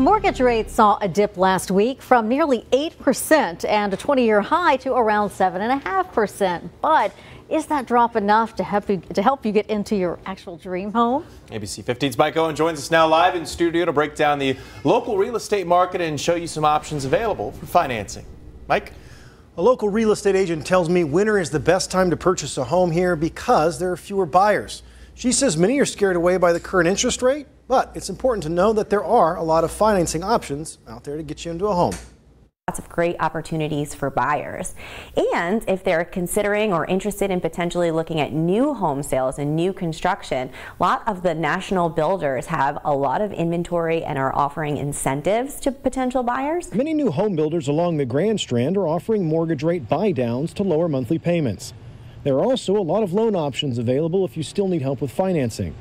Mortgage rates saw a dip last week from nearly 8% and a 20 year high to around 7.5%. But is that drop enough to help you to help you get into your actual dream home? ABC 15's Mike Owen joins us now live in studio to break down the local real estate market and show you some options available for financing. Mike? A local real estate agent tells me winter is the best time to purchase a home here because there are fewer buyers. She says many are scared away by the current interest rate, but it's important to know that there are a lot of financing options out there to get you into a home lots of great opportunities for buyers. And if they're considering or interested in potentially looking at new home sales and new construction, a lot of the national builders have a lot of inventory and are offering incentives to potential buyers. Many new home builders along the Grand Strand are offering mortgage rate buy downs to lower monthly payments. There are also a lot of loan options available if you still need help with financing.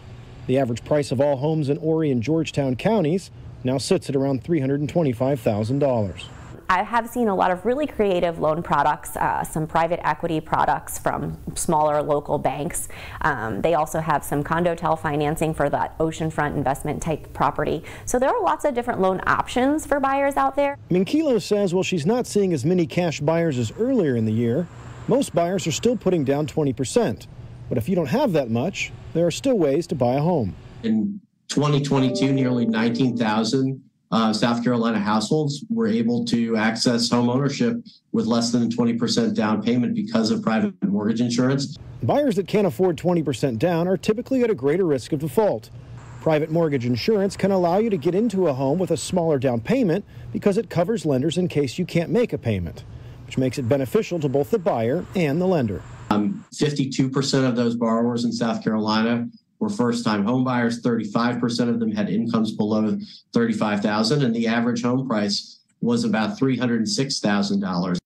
The average price of all homes in Horry and Georgetown counties now sits at around $325,000. I have seen a lot of really creative loan products, uh, some private equity products from smaller local banks. Um, they also have some condo condotel financing for that oceanfront investment type property. So there are lots of different loan options for buyers out there. Minkilo says while she's not seeing as many cash buyers as earlier in the year, most buyers are still putting down 20%. But if you don't have that much, there are still ways to buy a home. In 2022, nearly 19,000 uh, South Carolina households were able to access home ownership with less than 20% down payment because of private mortgage insurance. Buyers that can't afford 20% down are typically at a greater risk of default. Private mortgage insurance can allow you to get into a home with a smaller down payment because it covers lenders in case you can't make a payment, which makes it beneficial to both the buyer and the lender. Um, 52% of those borrowers in South Carolina were first-time homebuyers. 35% of them had incomes below 35,000, and the average home price was about $306,000.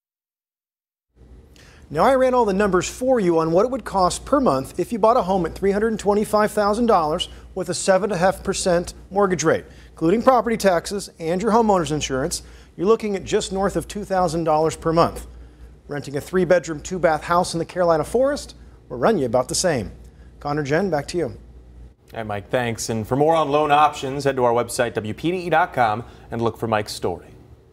Now, I ran all the numbers for you on what it would cost per month if you bought a home at $325,000 with a 7.5% mortgage rate, including property taxes and your homeowner's insurance. You're looking at just north of $2,000 per month. Renting a three bedroom, two bath house in the Carolina Forest will run you about the same. Connor Jen, back to you. Hey, Mike, thanks. And for more on loan options, head to our website, WPDE.com, and look for Mike's story.